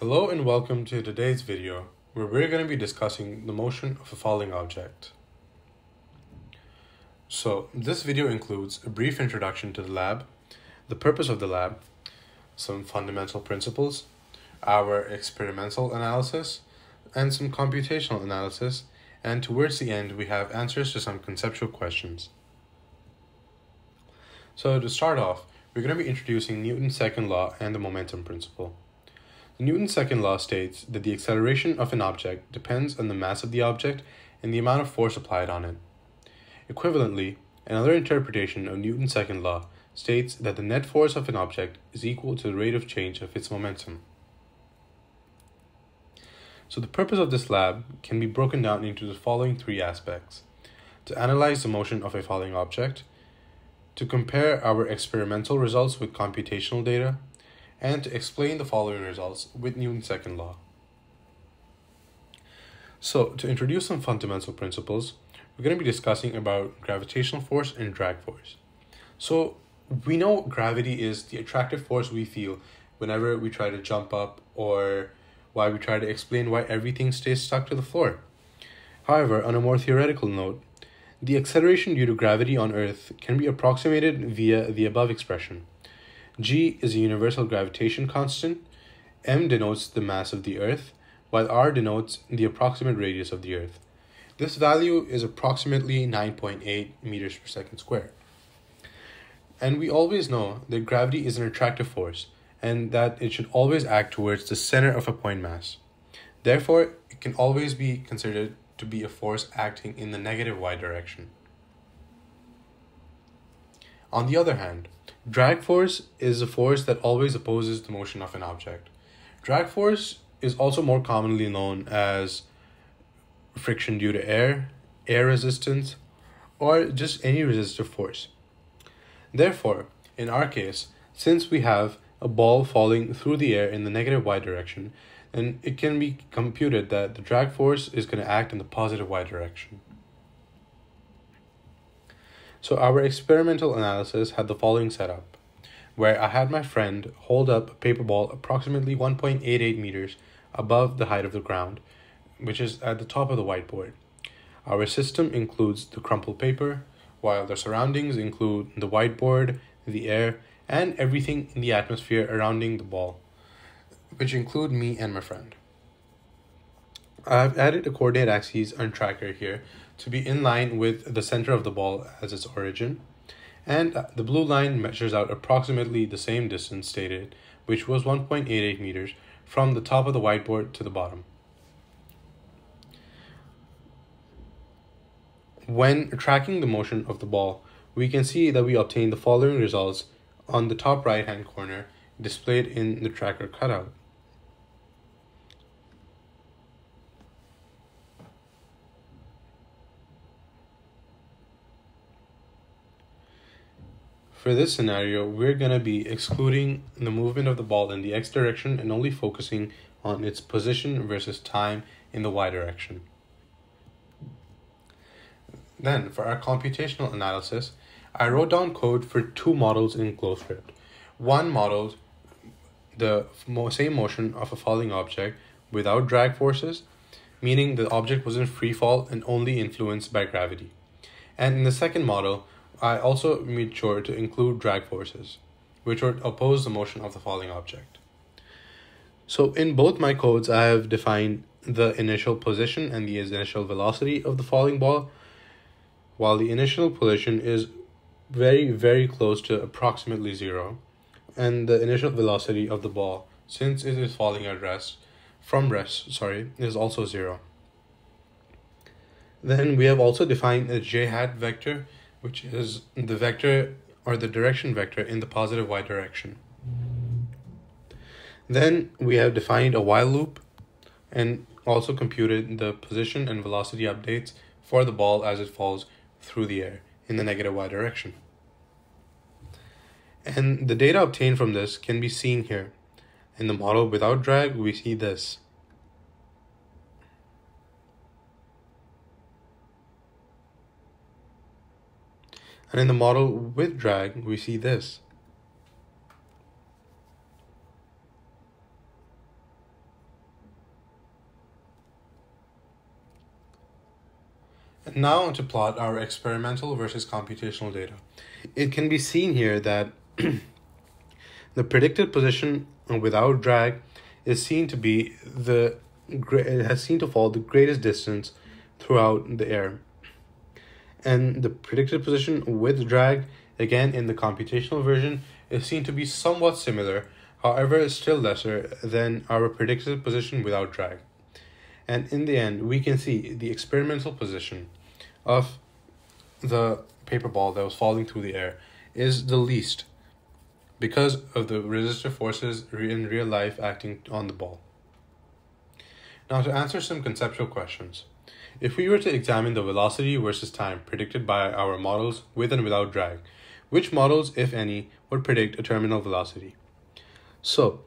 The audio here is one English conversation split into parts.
Hello and welcome to today's video where we're going to be discussing the motion of a falling object. So this video includes a brief introduction to the lab, the purpose of the lab, some fundamental principles, our experimental analysis, and some computational analysis, and towards the end we have answers to some conceptual questions. So to start off, we're going to be introducing Newton's second law and the momentum principle. Newton's second law states that the acceleration of an object depends on the mass of the object and the amount of force applied on it. Equivalently, another interpretation of Newton's second law states that the net force of an object is equal to the rate of change of its momentum. So the purpose of this lab can be broken down into the following three aspects. To analyze the motion of a falling object, to compare our experimental results with computational data, and to explain the following results with Newton's second law. So, to introduce some fundamental principles, we're going to be discussing about gravitational force and drag force. So, we know gravity is the attractive force we feel whenever we try to jump up or why we try to explain why everything stays stuck to the floor. However, on a more theoretical note, the acceleration due to gravity on Earth can be approximated via the above expression. G is a universal gravitation constant, m denotes the mass of the Earth, while r denotes the approximate radius of the Earth. This value is approximately 9.8 meters per second squared. And we always know that gravity is an attractive force and that it should always act towards the center of a point mass. Therefore, it can always be considered to be a force acting in the negative y direction. On the other hand, drag force is a force that always opposes the motion of an object. Drag force is also more commonly known as friction due to air, air resistance, or just any resistive force. Therefore, in our case, since we have a ball falling through the air in the negative y direction, and it can be computed that the drag force is going to act in the positive y direction. So our experimental analysis had the following setup, where I had my friend hold up a paper ball approximately 1.88 meters above the height of the ground, which is at the top of the whiteboard. Our system includes the crumpled paper, while the surroundings include the whiteboard, the air, and everything in the atmosphere surrounding the ball which include me and my friend. I've added a coordinate axes and tracker here to be in line with the center of the ball as its origin, and the blue line measures out approximately the same distance stated, which was 1.88 meters, from the top of the whiteboard to the bottom. When tracking the motion of the ball, we can see that we obtain the following results on the top right hand corner displayed in the tracker cutout. For this scenario, we're going to be excluding the movement of the ball in the x direction and only focusing on its position versus time in the y direction. Then, for our computational analysis, I wrote down code for two models in GlowScript. One modeled the same motion of a falling object without drag forces, meaning the object was in free fall and only influenced by gravity. And in the second model, I also made sure to include drag forces, which would oppose the motion of the falling object. So in both my codes, I have defined the initial position and the initial velocity of the falling ball, while the initial position is very, very close to approximately zero, and the initial velocity of the ball, since it is falling at rest, from rest, sorry, is also zero. Then we have also defined a j hat vector which is the vector or the direction vector in the positive y direction. Then we have defined a while loop and also computed the position and velocity updates for the ball as it falls through the air in the negative y direction. And the data obtained from this can be seen here. In the model without drag, we see this. And in the model with drag, we see this. And now to plot our experimental versus computational data. It can be seen here that the predicted position without drag is seen to be the it has seen to fall the greatest distance throughout the air and the predicted position with drag, again in the computational version, is seen to be somewhat similar, however, still lesser than our predicted position without drag. And in the end, we can see the experimental position of the paper ball that was falling through the air is the least because of the resistive forces in real life acting on the ball. Now, to answer some conceptual questions, if we were to examine the velocity versus time predicted by our models with and without drag, which models, if any, would predict a terminal velocity? So,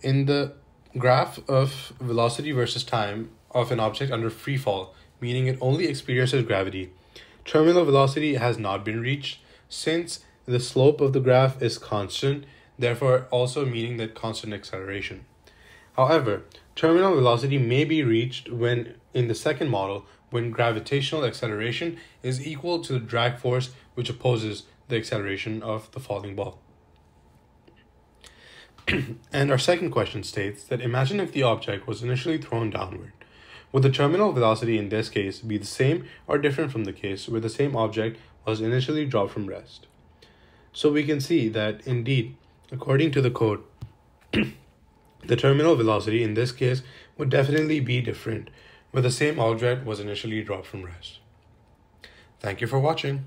in the graph of velocity versus time of an object under free fall, meaning it only experiences gravity, terminal velocity has not been reached since the slope of the graph is constant, therefore also meaning that constant acceleration. However, terminal velocity may be reached when in the second model when gravitational acceleration is equal to the drag force which opposes the acceleration of the falling ball. and our second question states that imagine if the object was initially thrown downward. Would the terminal velocity in this case be the same or different from the case where the same object was initially dropped from rest? So we can see that indeed, according to the code, the terminal velocity in this case would definitely be different, where the same object was initially dropped from rest. Thank you for watching.